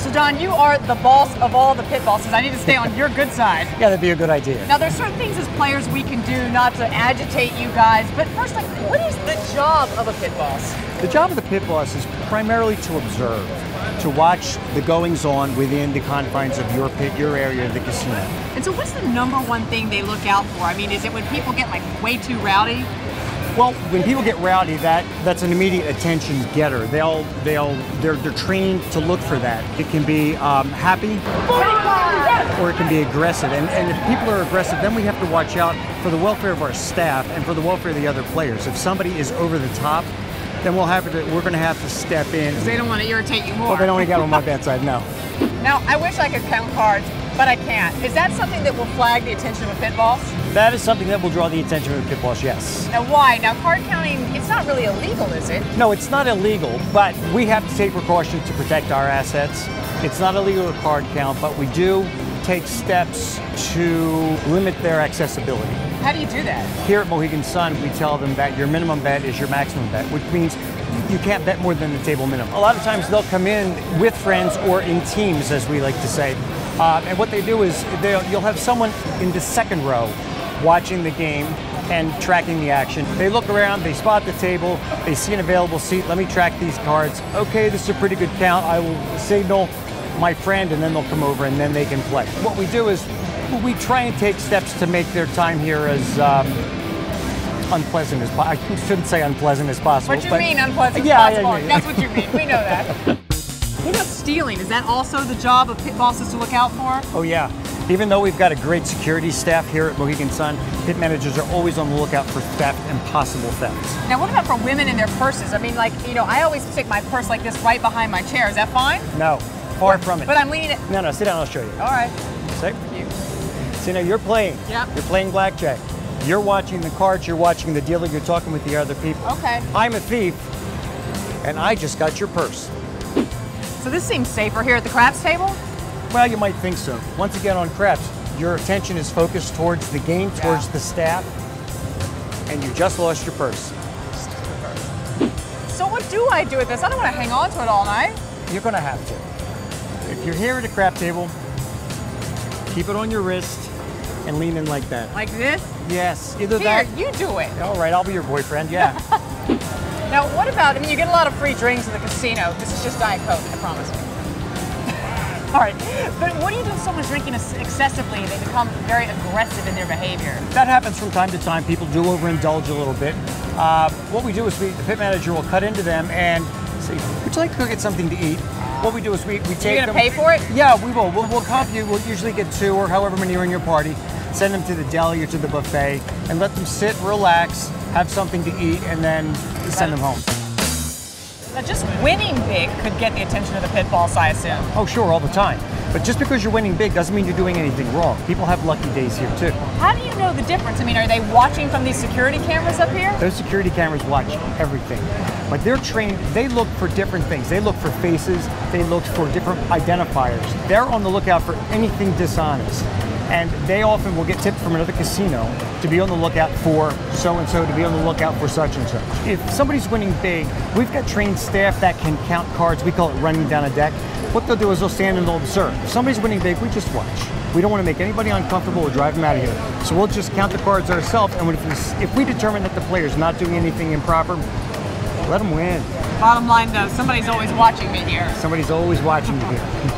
So Don, you are the boss of all the pit bosses. I need to stay on your good side. Yeah, that'd be a good idea. Now, there's certain things as players we can do not to agitate you guys. But first, like, what is the job of a pit boss? The job of the pit boss is primarily to observe, to watch the goings on within the confines of your pit, your area of the casino. And so, what's the number one thing they look out for? I mean, is it when people get like way too rowdy? Well, when people get rowdy, that that's an immediate attention getter. They'll they'll they're they're trained to look for that. It can be um, happy, or it can be aggressive. And and if people are aggressive, then we have to watch out for the welfare of our staff and for the welfare of the other players. If somebody is over the top, then we'll have to we're going to have to step in. Because They don't want to irritate you more. Well, they don't want to get on my bad side. No. Now, I wish I could count cards, but I can't. Is that something that will flag the attention of a pit boss? That is something that will draw the attention of the pit boss. Yes. Now, why? Now, card counting, it's not really illegal, is it? No, it's not illegal, but we have to take precautions to protect our assets. It's not illegal to card count, but we do take steps to limit their accessibility. How do you do that? Here at Mohegan Sun, we tell them that your minimum bet is your maximum bet, which means you can't bet more than the table minimum. A lot of times they'll come in with friends or in teams, as we like to say. Uh, and what they do is they'll, you'll have someone in the second row watching the game and tracking the action. They look around, they spot the table, they see an available seat. Let me track these cards. Okay, this is a pretty good count. I will signal my friend, and then they'll come over and then they can play. What we do is we try and take steps to make their time here as um, unpleasant as possible. I shouldn't say unpleasant as possible. What you mean unpleasant Yeah, as yeah, yeah, yeah. That's what you mean. We know that. stealing? Is that also the job of pit bosses to look out for? Oh yeah. Even though we've got a great security staff here at Mohegan Sun, pit managers are always on the lookout for theft and possible thefts. Now, what about for women and their purses? I mean, like, you know, I always stick my purse like this right behind my chair. Is that fine? No, far from it. But I'm leaning it. no, no, sit down. I'll show you. All right. Sit. You. See now, you're playing. Yep. You're playing blackjack. You're watching the cards. You're watching the dealer. You're talking with the other people. Okay. I'm a thief, and I just got your purse. So this seems safer here at the craps table. Well, you might think so. Once again, on craps, your attention is focused towards the game, towards Yeah. the staff, and you just lost your purse. So what do I do with this? I don't want to hang on to it all night. You're going to have to. If you're here at a crap table, keep it on your wrist and lean in like that. Like this? Yes, either Here, that. you do it. All right, I'll be your boyfriend. Yeah. Now, what about, I mean, you get a lot of free drinks in the casino. This is just Diet Coke, I promise. All right, but what do you do if someone's drinking excessively and they become very aggressive in their behavior? that happens from time to time. People do overindulge a little bit. Uh, what we do is we, the pit manager will cut into them and say, "Would you like to go get something to eat?" What we do is we, we take You're gonna them. pay for it? Yeah, we will. We'll, we'll comp you. We'll usually get two or however many are in your party. Send them to the deli or to the buffet and let them sit, relax, have something to eat, and then send them home. Now, just winning big could get the attention of the pit boss, I assume. Oh, sure, all the time. But just because you're winning big doesn't mean you're doing anything wrong. People have lucky days here too. How do you know the difference? I mean, are they watching from these security cameras up here? Those security cameras watch everything. But they're trained, they look for different things. They look for faces, they look for different identifiers. They're on the lookout for anything dishonest. And they often will get tipped from another casino to be on the lookout for so and so, to be on the lookout for such and such. If somebody's winning big, we've got trained staff that can count cards. We call it running down a deck. What they'll do is they'll stand and they'll observe. If somebody's winning big, we just watch. We don't want to make anybody uncomfortable or drive them out of here. So we'll just count the cards ourselves. And if we, if we determine that the player's not doing anything improper, let them win. Bottom line, though, somebody's always watching me here. Somebody's always watching you here.